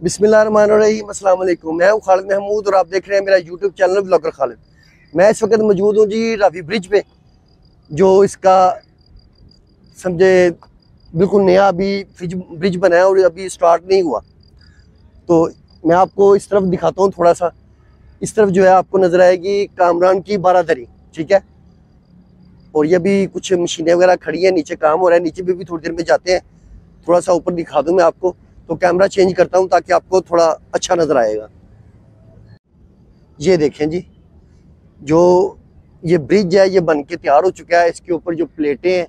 बिस्मिल्लाम मैं हूँ खालिद महमूद और आप देख रहे हैं मेरा यूट्यूब चैनल ब्लॉगर खालिद। मैं इस वक्त मौजूद हूँ जी रावी ब्रिज पे जो इसका समझे बिल्कुल नया अभी ब्रिज बना है और अभी स्टार्ट नहीं हुआ। तो मैं आपको इस तरफ़ दिखाता हूँ थोड़ा सा इस तरफ़ जो है आपको नज़र आएगी कामरान की बारादरी ठीक है? और ये भी कुछ मशीनें वगैरह खड़ी हैं नीचे काम हो रहा है नीचे भी, भी थोड़ी देर में जाते हैं। थोड़ा सा ऊपर दिखा दूँ मैं आपको। तो कैमरा चेंज करता हूँ ताकि आपको थोड़ा अच्छा नज़र आएगा। ये देखें जी, जो ये ब्रिज है, ये बन के तैयार हो चुका है। इसके ऊपर जो प्लेटें हैं,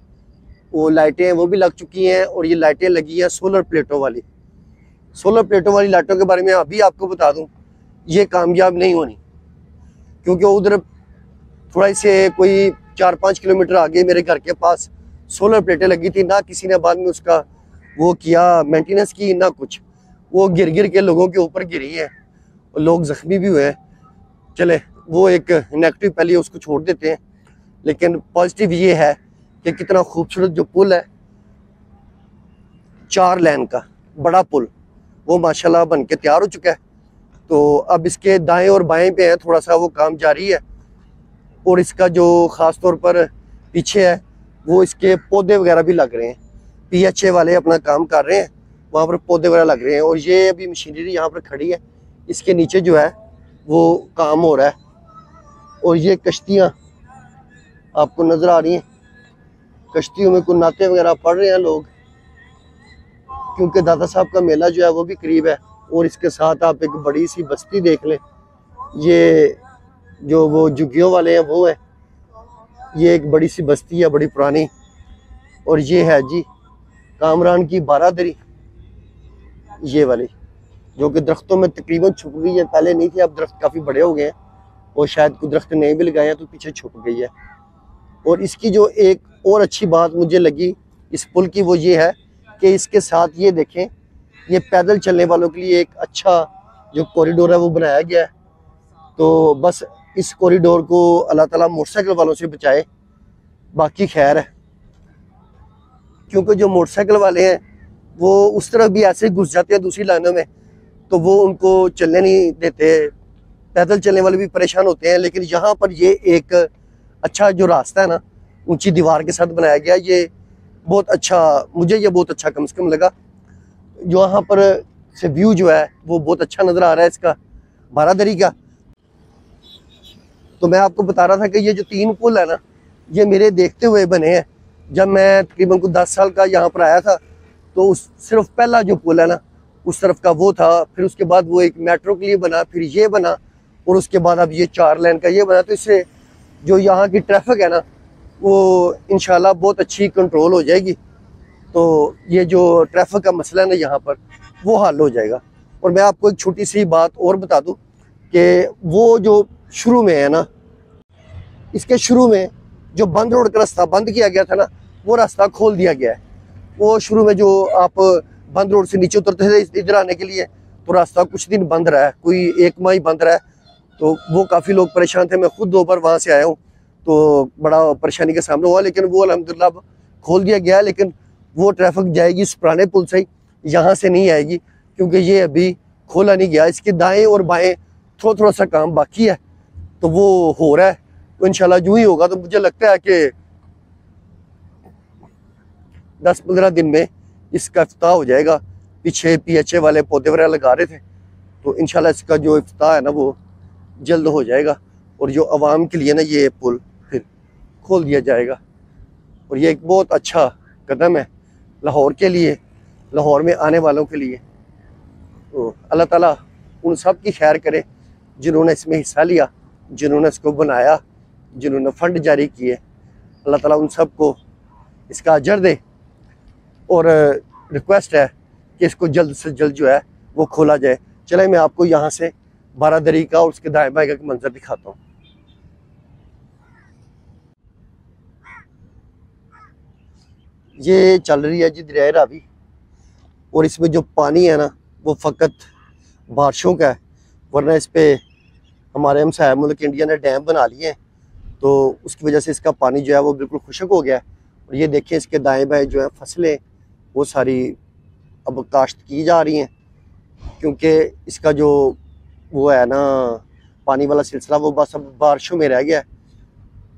वो लाइटें हैं, वो भी लग चुकी हैं और ये लाइटें लगी हैं सोलर प्लेटों वाली। सोलर प्लेटों वाली लाइटों के बारे में अभी आपको बता दूँ, ये कामयाब नहीं होनी, क्योंकि उधर थोड़ा से कोई चार पाँच किलोमीटर आगे मेरे घर के पास सोलर प्लेटें लगी थी, ना किसी ने बाद में उसका वो किया मेंटेनेंस की ना कुछ। वो गिर गिर के लोगों के ऊपर गिरी है। और लोग ज़ख्मी भी हुए हैं। चले, वो एक नेगेटिव पहले उसको छोड़ देते हैं। लेकिन पॉजिटिव ये है कि कितना खूबसूरत जो पुल है, चार लाइन का, बड़ा पुल, वो माशाल्लाह बन के तैयार हो चुका है। तो अब इसके दाएँ और बाएँ पे है थोड़ा सा वो काम जारी है। और इसका जो ख़ास तौर पर पीछे है, वो इसके पौधे वगैरह भी लग रहे हैं। पीएचए वाले अपना काम कर रहे हैं, वहाँ पर पौधे वगैरह लग रहे हैं और ये अभी मशीनरी यहाँ पर खड़ी है। इसके नीचे जो है, वो काम हो रहा है। और ये कश्तियाँ आपको नज़र आ रही हैं। कश्तियों में कुछ नाते वगैरह पढ़ रहे हैं लोग। क्योंकि दादा साहब का मेला जो है, वो भी करीब है। और इसके साथ आप एक बड़ी सी बस्ती देख लें। ये जो वो जुगियों वाले हैं, वो है। ये एक बड़ी सी बस्ती है, बड़ी पुरानी। और ये है जी कामरान की बारादरी ये वाली, जो कि दरख्तों में तकरीबन छुप गई है। पहले नहीं थी, अब दरख्त काफ़ी बड़े हो गए हैं और शायद कुछ दरख्त नहीं भी लगाए हैं तो पीछे छुप गई है। और इसकी जो एक और अच्छी बात मुझे लगी इस पुल की, वो ये है कि इसके साथ ये देखें, ये पैदल चलने वालों के लिए एक अच्छा जो कॉरिडोर है, वो बनाया गया है। तो बस इस कॉरिडोर को अल्लाह ताला मोटरसाइकिल वालों से बचाए। बाकी खैर है। क्योंकि जो मोटरसाइकिल वाले हैं, वो उस तरफ़ भी ऐसे घुस जाते हैं दूसरी लाइनों में तो वो उनको चलने नहीं देते पैदल चलने वाले भी परेशान होते हैं, लेकिन यहाँ पर ये एक अच्छा जो रास्ता है ना, ऊँची दीवार के साथ बनाया गया, ये बहुत अच्छा मुझे ये बहुत अच्छा कम से कम लगा। यहाँ पर से व्यू जो है, वो बहुत अच्छा नज़र आ रहा है इसका, बारादरी का। तो मैं आपको बता रहा था कि ये जो तीन पुल है ना, ये मेरे देखते हुए बने हैं। जब मैं तकरीबन को दस साल का यहाँ पर आया था तो उस सिर्फ़ पहला जो पुल है ना, उस तरफ़ का वो था, फिर उसके बाद वो एक मेट्रो के लिए बना, फिर ये बना, और उसके बाद अब ये चार लाइन का ये बना तो इससे जो यहाँ की ट्रैफ़िक है ना, वो इन बहुत अच्छी कंट्रोल हो जाएगी। तो ये जो ट्रैफ़िक का मसला है ना यहाँ पर, वो हल हो जाएगा। और मैं आपको एक छोटी सी बात और बता दूँ कि वो जो शुरू में है ना, इसके शुरू में जो बंद रोड का रास्ता बंद किया गया था ना, वो रास्ता खोल दिया गया है। वो शुरू में जो आप बंद रोड से नीचे उतरते थे इधर आने के लिए तो रास्ता कुछ दिन बंद रहा है, कोई एक माह ही बंद रहा है। तो वो काफ़ी लोग परेशान थे, मैं खुद दो बार वहाँ से आया हूँ तो बड़ा परेशानी का सामना हुआ, लेकिन वो अलहमदिल्ला खोल दिया गया, लेकिन वो ट्रैफ़िक जाएगी इस पुराने पुल से ही, यहाँ से नहीं आएगी, क्योंकि ये अभी खोला नहीं गया। इसके दाएँ और बाएँ थोड़ा थोड़ा सा काम बाकी है तो वो हो रहा है। तो इनशाला जो ही होगा तो मुझे लगता है कि दस पंद्रह दिन में इसका अफ्ताह हो जाएगा। पीछे पी एच ए वाले पौधे वगैरह लगा रहे थे तो इनशाला इसका जो अफ्ताह है ना, वो जल्द हो जाएगा और जो आवाम के लिए ना ये पुल फिर खोल दिया जाएगा। और ये एक बहुत अच्छा कदम है लाहौर के लिए, लाहौर में आने वालों के लिए। तो अल्लाह ताला उन सब की खैर करे, जिन्होंने इसमें हिस्सा लिया, जिन्होंने इसको बनाया जिन्होंने फंड जारी किए, अल्लाह ताला उन सबको इसका अजर दे। और रिक्वेस्ट है कि इसको जल्द से जल्द जो है वो खोला जाए। चले, मैं आपको यहाँ से बारादरी का और उसके दाएँ बाएँ का मंजर दिखाता हूँ। ये चल रही है जी दरिया रावी। और इसमें जो पानी है ना, वो फ़कत बारिशों का है। वरना इस पर हमारे हम मुल्क इंडिया ने डैम बना लिए हैं। तो उसकी वजह से इसका पानी जो है वो बिल्कुल खुशक हो गया है। और ये देखें, इसके दाएँ बाएँ जो है फ़सलें, वो सारी अब काश्त की जा रही हैं। क्योंकि इसका जो वो है ना, पानी वाला सिलसिला, वो बस अब बारिशों में रह गया है।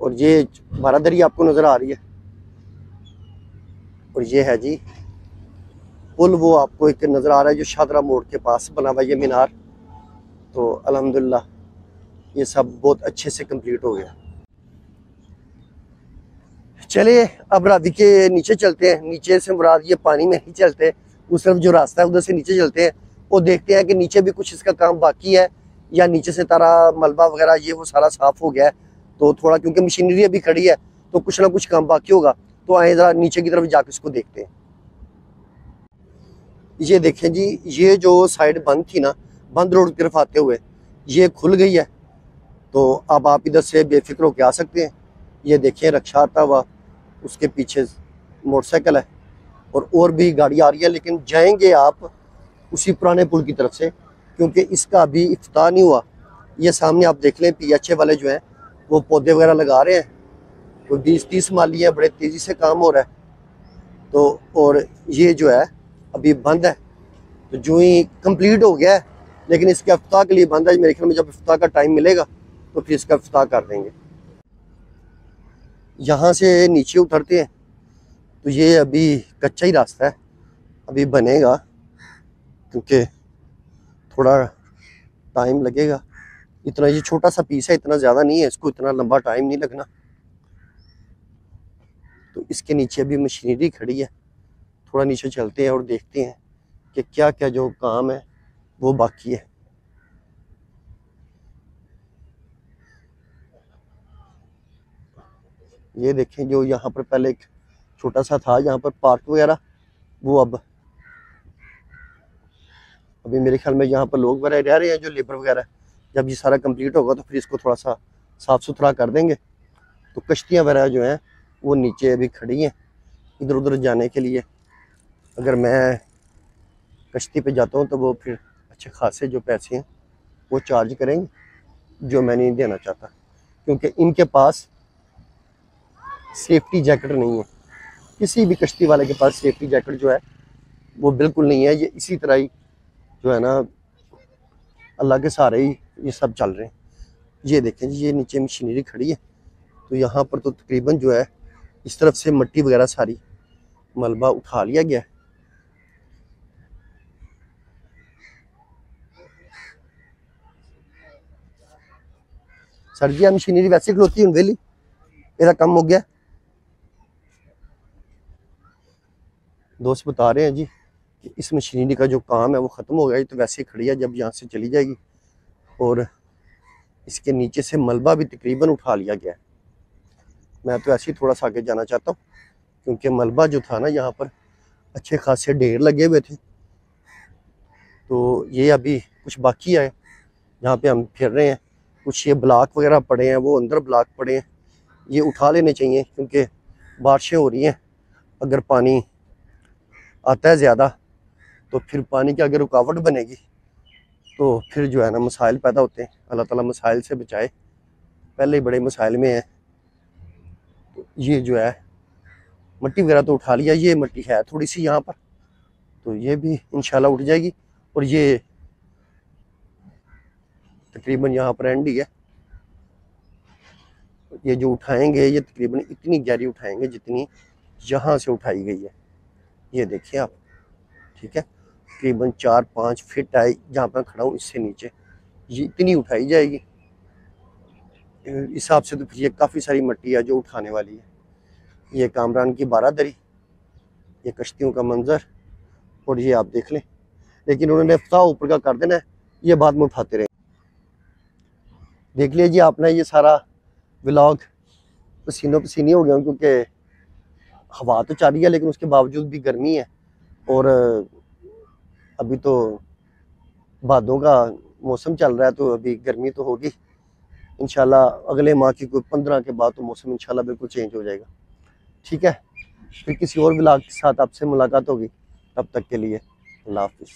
और ये बारादरी आपको नज़र आ रही है। और ये है जी, पुल वो आपको एक नज़र आ रहा है जो शादरा मोड़ के पास बना हुआ ये मीनार। तो अल्हम्दुलिल्लाह ये सब बहुत अच्छे से कंप्लीट हो गया। चलिए अब राधी के नीचे चलते हैं। नीचे से मुराद ये पानी में ही चलते हैं। उस तरफ़ जो रास्ता है, उधर से नीचे चलते हैं। और देखते हैं कि नीचे भी कुछ इसका काम बाकी है, या नीचे से तारा, मलबा वगैरह, ये वो सारा साफ़ हो गया है। तो थोड़ा, क्योंकि मशीनरी अभी खड़ी है तो कुछ ना कुछ काम बाकी होगा। तो आए ज़रा नीचे की तरफ़ जाकर इसको देखते हैं। ये देखें जी, ये जो साइड बंद थी ना, बंद रोड की तरफ़ आते हुए, ये खुल गई है। तो अब आप इधर से बेफिक्र होकर आ सकते हैं। ये देखिए रक्षा आता हुआ उसके पीछे मोटरसाइकिल है और और भी गाड़ी आ रही है, लेकिन जाएँगे आप उसी पुराने पुल की तरफ़ से, क्योंकि इसका अभी इफ्ताह नहीं हुआ। ये सामने आप देख लें पी वाले जो हैं, वो पौधे वगैरह लगा रहे हैं। तो बीस तीस माली है, बड़े तेज़ी से काम हो रहा है। तो और ये जो है, अभी बंद है। तो जो ही कंप्लीट हो गया है, लेकिन इसके अफ्ताह के लिए बंद है। मेरे ख्याल में जब अफ्ताह का टाइम मिलेगा तो फिर इसका अफ्ताह कर देंगे। यहाँ से नीचे उतरते हैं। तो ये अभी कच्चा ही रास्ता है। अभी बनेगा, क्योंकि थोड़ा टाइम लगेगा। इतना ये छोटा सा पीस है, इतना ज़्यादा नहीं है। इसको इतना लंबा टाइम नहीं लगना। तो इसके नीचे अभी मशीनरी खड़ी है। थोड़ा नीचे चलते हैं और देखते हैं कि क्या क्या जो काम है, वो बाकी है। ये देखें, जो यहाँ पर पहले एक छोटा सा था, यहाँ पर पार्क वगैरह, वो अब अभी मेरे ख्याल में यहाँ पर लोग वगैरह रह रहे हैं, जो लेबर वगैरह। जब ये सारा कंप्लीट होगा तो फिर इसको थोड़ा सा साफ़ सुथरा कर देंगे। तो कश्तियाँ वगैरह जो हैं, वो नीचे अभी खड़ी हैं इधर उधर जाने के लिए। अगर मैं कश्ती पे जाता हूँ तो वो फिर अच्छे खासे जो पैसे हैं, वो चार्ज करेंगे, जो मैं नहीं देना चाहता। क्योंकि इनके पास सेफ्टी जैकेट नहीं है किसी भी कश्ती वाले के पास सेफ्टी जैकेट जो है वो बिल्कुल नहीं है ये इसी तरह ही जो है ना अल्लाह के सहारे ही ये सब चल रहे हैं ये देखें जी ये नीचे मशीनरी खड़ी है तो यहाँ पर तो तकरीबन जो है इस तरफ से मट्टी वगैरह सारी मलबा उठा लिया गया सर जी मशीनरी वैसे खलोती हूँ वेली ਇਹਦਾ कम हो गया दोस्त बता रहे हैं जी, कि इस मशीनरी का जो काम है वो ख़त्म हो गया तो वैसे ही खड़ी है, जब यहाँ से चली जाएगी। और इसके नीचे से मलबा भी तकरीबन उठा लिया गया है। मैं तो ऐसे ही थोड़ा सा आगे जाना चाहता हूँ, क्योंकि मलबा जो था ना, यहाँ पर अच्छे खासे ढेर लगे हुए थे। तो ये अभी कुछ बाकी है जहाँ पे हम फिर रहे हैं। कुछ ये ब्लॉक वगैरह पड़े हैं, वो अंदर ब्लॉक पड़े हैं। ये उठा लेने चाहिए, क्योंकि बारिशें हो रही हैं। अगर पानी आता है ज़्यादा तो फिर पानी की अगर रुकावट बनेगी तो फिर जो है ना मसाइल पैदा होते हैं। अल्लाह ताला मसाइल से बचाए। पहले ही बड़े मसाइल में है। तो ये जो है, मट्टी वगैरह तो उठा लिया, ये मट्टी है थोड़ी सी यहाँ पर। तो ये भी इंशाल्लाह उठ जाएगी। और ये तकरीबन यहाँ पर एंड ही है। ये जो उठाएँगे, ये तकरीबन इतनी गहरी उठाएँगे जितनी यहाँ से उठाई गई है। ये देखिए आप, ठीक है? तकरीबन चार पाँच फिट है जहाँ पर खड़ा हूँ, इससे नीचे। ये इतनी उठाई जाएगी। हिसाब से तो फिर ये काफ़ी सारी मट्टी है जो उठाने वाली है। ये कामरान की बारादरी, ये कश्तियों का मंजर, और ये आप देख लें। लेकिन उन्होंने अफ्ताह ऊपर का कर देना है, ये बाद में उठाते रहे। देख लीजिए, आपने ये सारा व्लॉग पसीनों पसीनी हो गया, क्योंकि हवा तो चल रही है, लेकिन उसके बावजूद भी गर्मी है। और अभी तो बादों का मौसम चल रहा है तो अभी गर्मी तो होगी। इन अगले माह की कोई पंद्रह के बाद तो मौसम इन बिल्कुल चेंज हो जाएगा। ठीक है? फिर किसी और ब्लाग के साथ आपसे मुलाकात होगी। तब तक के लिए अल्लाह हाफिज़।